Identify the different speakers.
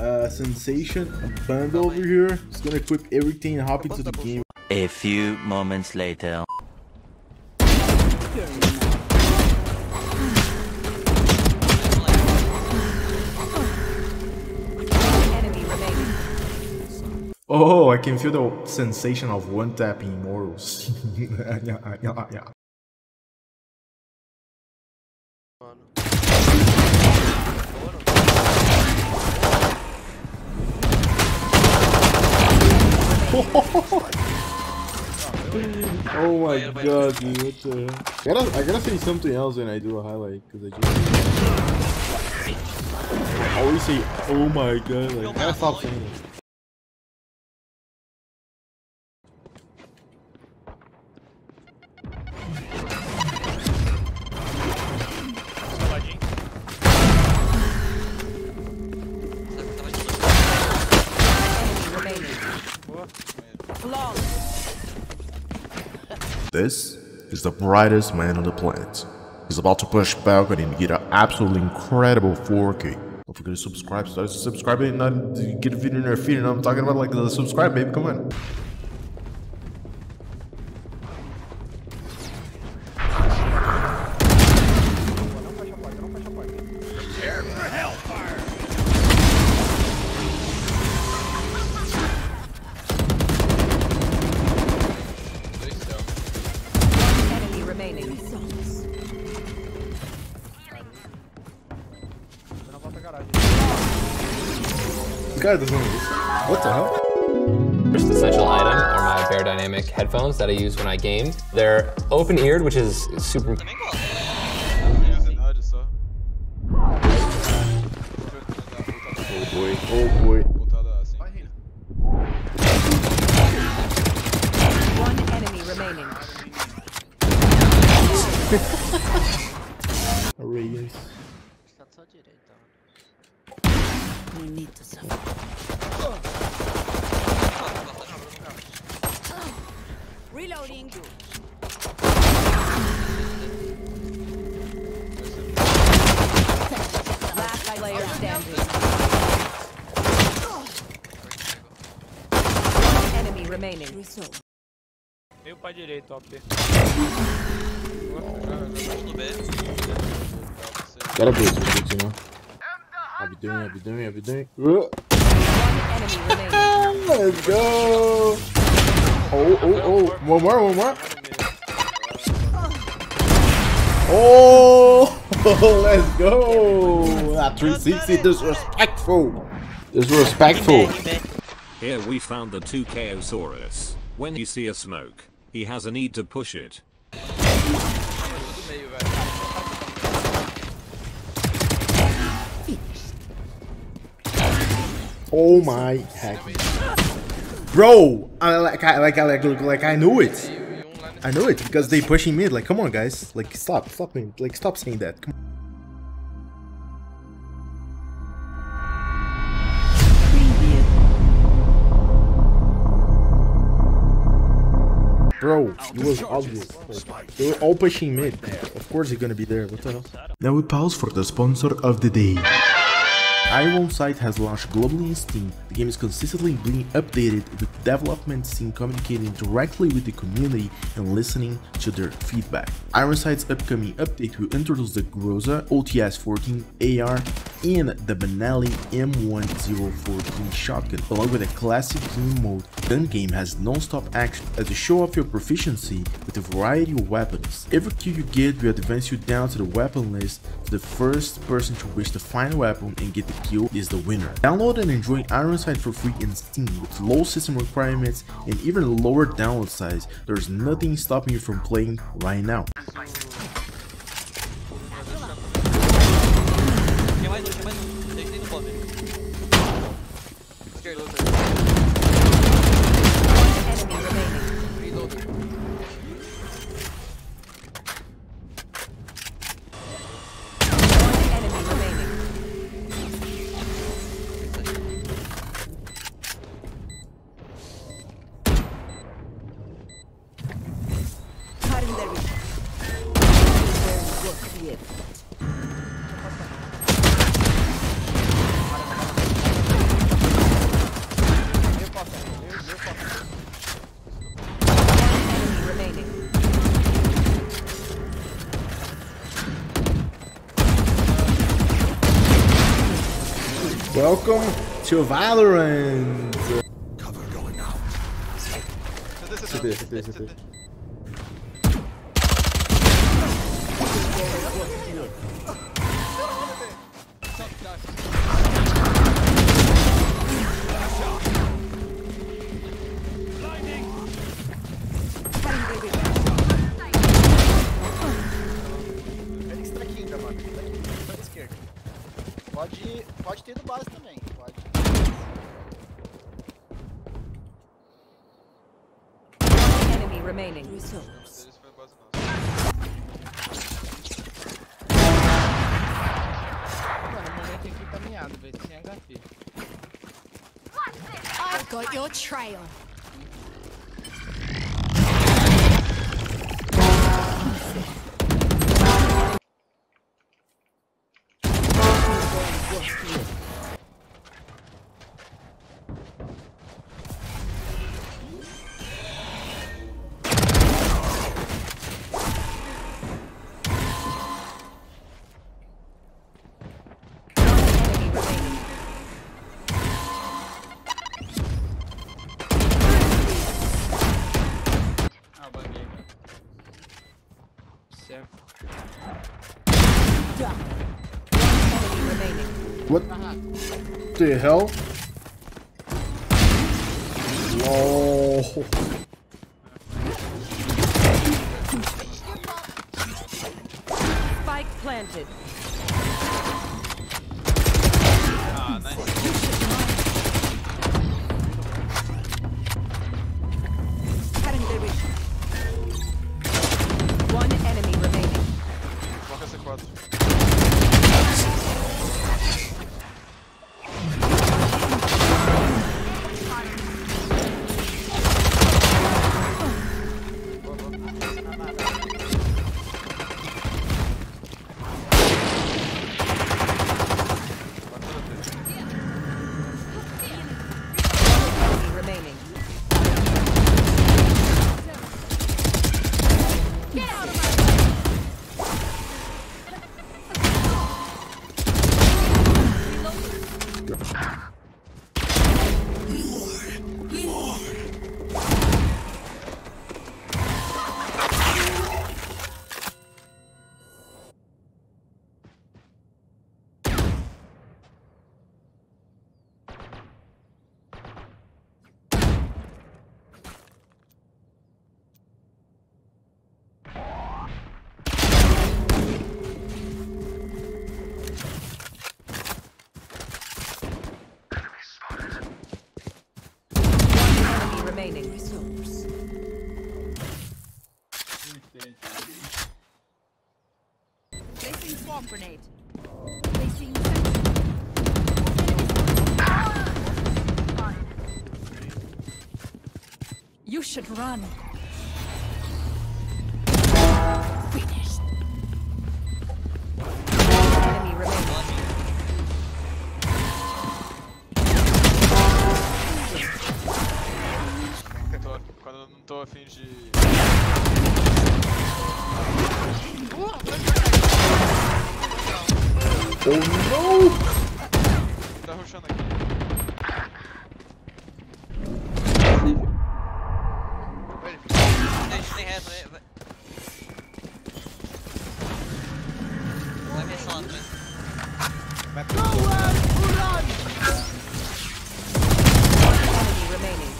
Speaker 1: uh, sensation bundle over here. It's gonna equip everything and hop into the game.
Speaker 2: A few moments later.
Speaker 1: Oh, I can feel the sensation of one tapping immortals. yeah, yeah, yeah. Oh my god, dude, what the I gotta, I gotta say something else when I do a highlight, because I just... I always say, oh my god, like, I gotta stop saying it.
Speaker 3: This is the brightest man on the planet. He's about to push balcony and get an absolutely incredible 4K. Don't forget to subscribe. So subscribe and not get a video in your feed. And I'm talking about like the subscribe, baby. Come on.
Speaker 1: Guy doesn't listen. What the hell?
Speaker 4: First essential item are my Beyerdynamic headphones that I use when I game. They're open-eared, which is super.
Speaker 1: Oh boy, oh boy.
Speaker 5: One enemy remaining.
Speaker 1: Arrays.
Speaker 5: We need to suffer. Reloading. Last player standing. One enemy remaining.
Speaker 6: Meio pra direita, ó. P.
Speaker 1: Gotta go, you know. I'll be doing, I'll be doing, I'll be doing.
Speaker 5: One enemy remaining.
Speaker 1: Let's go! Oh, oh, oh. One more, one more. Oh! Let's go! That 360 disrespectful. Disrespectful.
Speaker 7: Here we found the 2Kosaurus. When you see a smoke, he has a need to push it.
Speaker 1: Oh my heck. Bro! I like I like I like like I knew it. I knew it because they pushing mid. Like, come on, guys. Like, stop, stop me. Like, stop saying that. Come on. Bro, it was obvious. They were all pushing mid. Of course, they're gonna be there. What the hell? Now we pause for the sponsor of the day. Ironsight has launched globally in Steam. The game is consistently being updated with development team communicating directly with the community and listening to their feedback. Ironsight's upcoming update will introduce the Groza OTS 14 AR and the Benelli M1014 shotgun, along with a classic game mode. Gun game has non-stop action as you show off your proficiency with a variety of weapons. Every kill you get will advance you down to the weapon list to the first person to reach the final weapon and get the kill is the winner. Download and enjoy Ironsight for free in Steam with low system requirements and even lower download size. There's nothing stopping you from playing right now. Welcome to Valorant.
Speaker 8: Ainda, mano. Tá aqui, tá na esquerda. Pode, pode ter do base também. Pode.
Speaker 5: Enemy remaining.
Speaker 9: Mano, o momento tem que ir caminhado, velho, sem HP.
Speaker 10: I've got your trail.
Speaker 5: Enemy remaining.
Speaker 9: Banguei, mano. Certo.
Speaker 5: Enemy remaining.
Speaker 1: What the hell? Oh.
Speaker 5: Spike planted. Remaining.
Speaker 10: Placing swamp grenade. Placing You should run.
Speaker 6: mano, não tô afim de.
Speaker 1: Oh não!
Speaker 6: Tá rushando aqui.
Speaker 11: Deixa ele reto, vai. Vai ver essa lata.
Speaker 5: Né? Vai pro. Nowhere to run! Enemy remaining.